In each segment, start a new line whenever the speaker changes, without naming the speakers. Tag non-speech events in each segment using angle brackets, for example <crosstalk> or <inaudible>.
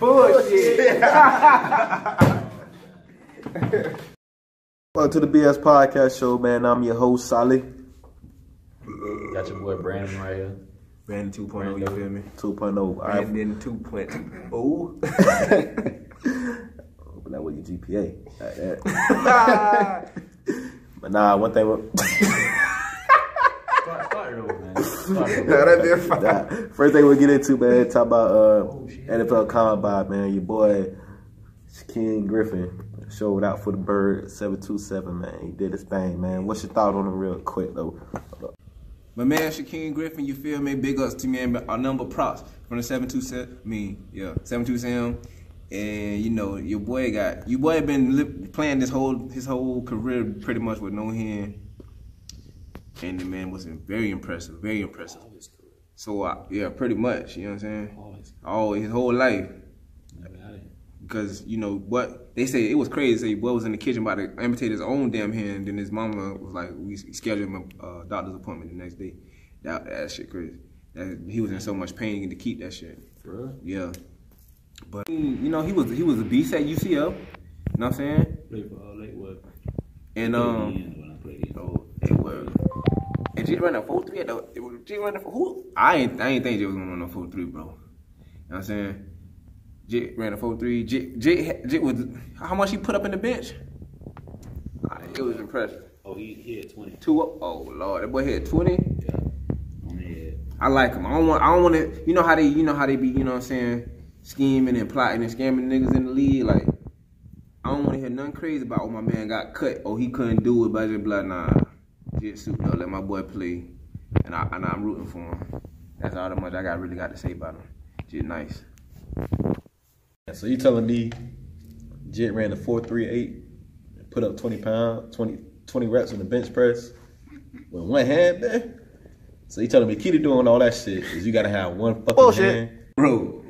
Bullshit. Welcome to the BS Podcast Show, man. I'm your host, Solly.
Got your boy Brandon right here.
Brandon 2.0, you feel me?
2.0. All right.
Brandon 2.0. <laughs>
But that was your GPA. Like that. but nah, one thing. <laughs> with-
Start, start it over, man. Start it over.
that been fine.
Nah, first thing we'll get into, man, talk about uh, NFL Combine, man. Your boy, King Griffin, showed out for the bird, 727, man. He did his thing, man. What's your thought on him real quick, though?
My man Shaquem Griffin, you feel me? Big ups to me and our number props from the 727. I mean, yeah, 727. And you know, your boy got your boy been li- playing this whole his whole career pretty much with no hand. And the man was very impressive, very impressive. So uh, yeah, pretty much, you know what I'm saying?
Always.
All his whole life.
Never had it.
Because you know what they say it was crazy. Say boy was in the kitchen about to amputate his own damn hand. Then his mama was like, we scheduled him a uh, doctor's appointment the next day. That that shit crazy. That, he was in so much pain to keep that shit.
For?
Yeah, but you know he was he was a beast at UCF. You know what I'm saying?
Play for uh, Lakewood.
And um,
when I played.
so it J ran a four three at the. It was J ran a four. Who? I ain't I ain't think J was gonna run a four three, bro. You know what I'm saying? J ran a four three. J J J was how much he put up in the bench? It was impressive.
Oh, he, he had 20.
Two up. Oh lord, that boy hit twenty.
Yeah. On.
I like him. I don't want. I don't want to. You know how they. You know how they be. You know what I'm saying? Scheming and plotting and scamming niggas in the league. Like I don't want to hear nothing crazy about. Oh my man got cut. Oh he couldn't do it. Blah blah blah. Nah. Shit suit though. Let my boy play. And I and I'm rooting for him. That's all the much I got really got to say about him. Shit nice.
So you telling me Jit ran a 438, put up 20 pounds, 20, 20 reps on the bench press with one hand, man? So you telling me key to doing all that shit is you gotta have one fucking
Bullshit.
hand?
Bro,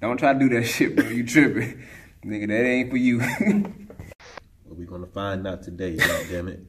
don't try to do that <laughs> shit, bro. You tripping. Nigga, that ain't for you. <laughs>
Well, we gonna find out today, <laughs> God damn it.